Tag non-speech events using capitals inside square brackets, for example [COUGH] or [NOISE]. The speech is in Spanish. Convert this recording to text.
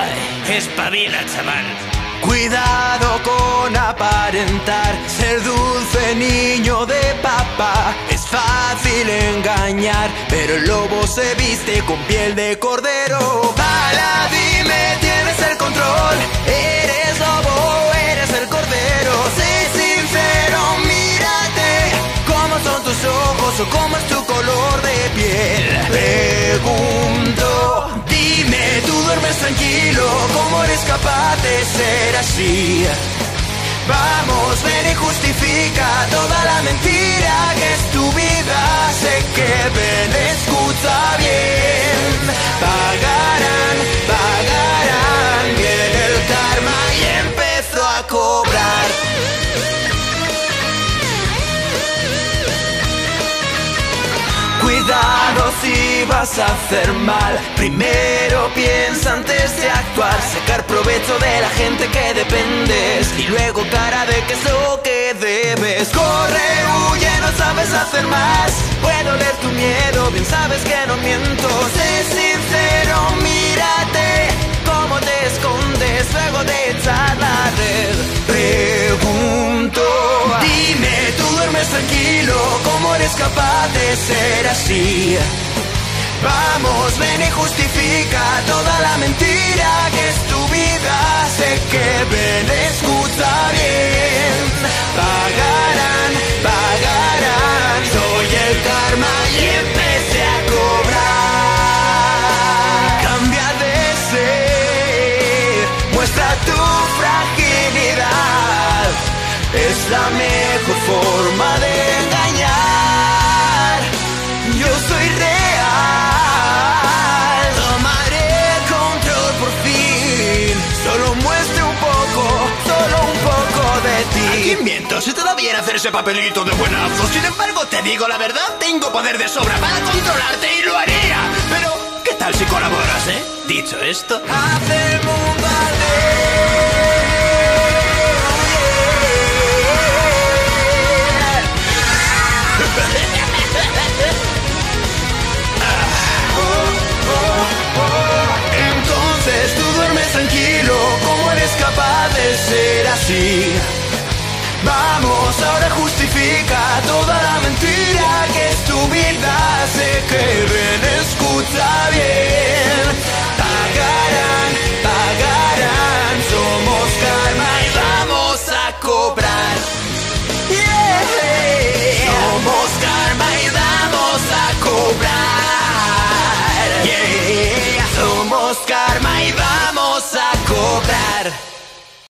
Ay, espabila, chaval. Cuidado con aparentar ser dulce niño de papá. Es fácil engañar, pero el lobo se viste con piel de cordero. Bala, dime, tienes el control. Eres lobo, eres el cordero. Sé sincero, mírate. ¿Cómo son tus ojos o cómo es tu color de piel? Pregunto, dime, tú duermes tranquilo. ¿Cómo eres capaz de ser así? Vamos, ven y justifica toda la mentira que es tu vida. Sé que ven, escucha si vas a hacer mal. Primero piensa antes de actuar. Sacar provecho de la gente que dependes. Y luego cara de que es lo que debes. Corre, huye, no sabes hacer más. Puedo leer tu miedo, bien sabes que no miento. Sé sincero, mírate. Cómo te escondes luego de echar la red. Pregunto, dime, tú duermes tranquilo. ¿Cómo eres capaz de ser así? Vamos, ven y justifica toda la mentira que es tu vida. Sé que ven, escucha bien. Pagarán, pagarán. Soy el karma y empecé a cobrar. Cambia de ser, muestra tu fragilidad. Es la mejor forma de ti. Aquí miento, si te da bien hacer ese papelito de buenazo. Sin embargo, te digo la verdad, tengo poder de sobra para controlarte y lo haría. Pero, ¿qué tal si colaboras, eh? Dicho esto, mundo arder. [LAUGHS] Entonces tú duermes tranquilo, ¿cómo eres capaz de ser así? Vamos, ahora justifica toda la mentira que es tu vida. Sé que ven, escucha bien. Pagarán, pagarán, somos karma y vamos a cobrar. Somos karma y vamos a cobrar. Yeah.